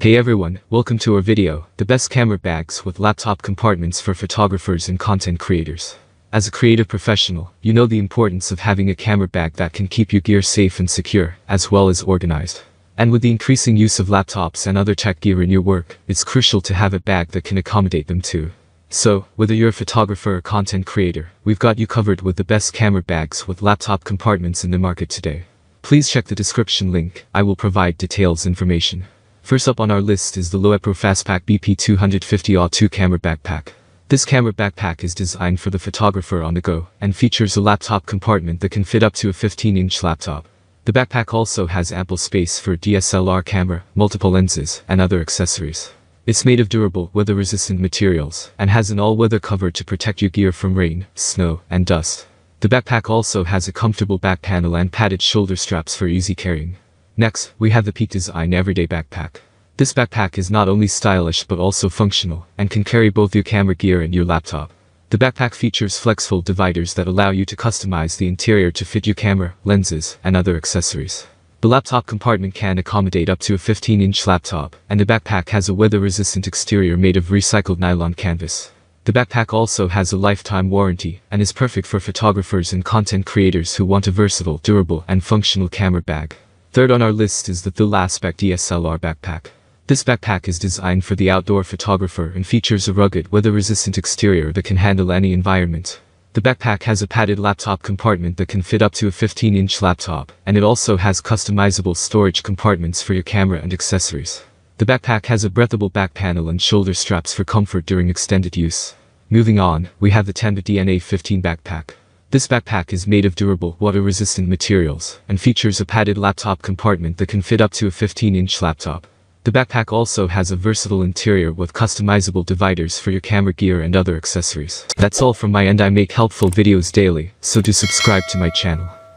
Hey everyone, welcome to our video, the best camera bags with laptop compartments for photographers and content creators. As a creative professional, you know the importance of having a camera bag that can keep your gear safe and secure, as well as organized. And with the increasing use of laptops and other tech gear in your work, it's crucial to have a bag that can accommodate them too. So, whether you're a photographer or content creator, we've got you covered with the best camera bags with laptop compartments in the market today. Please check the description link, I will provide details information. First up on our list is the Lowepro Fastpack BP250A2 camera backpack. This camera backpack is designed for the photographer on the go and features a laptop compartment that can fit up to a 15-inch laptop. The backpack also has ample space for DSLR camera, multiple lenses, and other accessories. It's made of durable, weather-resistant materials and has an all-weather cover to protect your gear from rain, snow, and dust. The backpack also has a comfortable back panel and padded shoulder straps for easy carrying. Next, we have the Peak Design Everyday Backpack. This backpack is not only stylish but also functional, and can carry both your camera gear and your laptop. The backpack features flexible dividers that allow you to customize the interior to fit your camera, lenses, and other accessories. The laptop compartment can accommodate up to a 15-inch laptop, and the backpack has a weather-resistant exterior made of recycled nylon canvas. The backpack also has a lifetime warranty, and is perfect for photographers and content creators who want a versatile, durable, and functional camera bag. Third on our list is the Thule Aspect DSLR backpack. This backpack is designed for the outdoor photographer and features a rugged, weather-resistant exterior that can handle any environment. The backpack has a padded laptop compartment that can fit up to a 15-inch laptop, and it also has customizable storage compartments for your camera and accessories. The backpack has a breathable back panel and shoulder straps for comfort during extended use. Moving on, we have the Tenba DNA 15 backpack. This backpack is made of durable, water-resistant materials, and features a padded laptop compartment that can fit up to a 15-inch laptop. The backpack also has a versatile interior with customizable dividers for your camera gear and other accessories. That's all from my end I make helpful videos daily, so do subscribe to my channel.